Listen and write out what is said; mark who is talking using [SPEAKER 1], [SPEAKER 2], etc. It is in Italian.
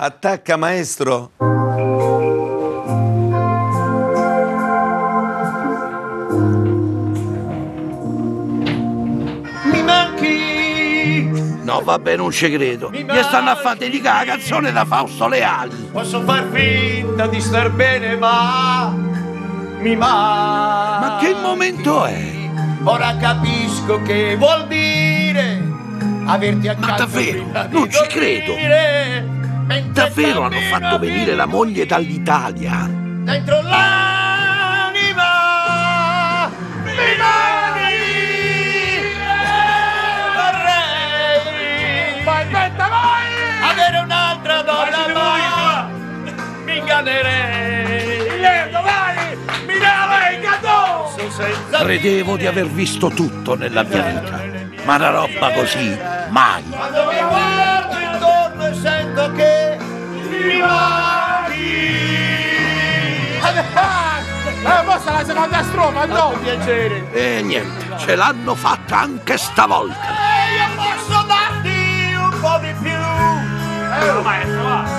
[SPEAKER 1] Attacca maestro.
[SPEAKER 2] Mi manchi,
[SPEAKER 3] No, vabbè, non ci credo.
[SPEAKER 2] Mi
[SPEAKER 3] stanno a fare dedicare la canzone da Fausto Leali.
[SPEAKER 2] posso far finta di star bene, ma mi manchi.
[SPEAKER 3] Ma che momento è?
[SPEAKER 2] Ora capisco che vuol dire averti accanto
[SPEAKER 3] davvero?
[SPEAKER 2] prima di
[SPEAKER 3] Non ci credo. Davvero hanno fatto venire la moglie dall'Italia?
[SPEAKER 2] dentro l'anima mi manchi vorrei vai aspetta vai! Avere un'altra donna ma mi ingannerei vai! Mi lavo senza
[SPEAKER 3] Credevo di aver visto tutto nella mia vita. Ma una roba così, mai.
[SPEAKER 4] Eh, mossa la seconda strofa, no!
[SPEAKER 2] piacere
[SPEAKER 3] E niente, ce l'hanno fatta anche stavolta.
[SPEAKER 2] E io posso darti un po' di più
[SPEAKER 4] Eh, maestro, va!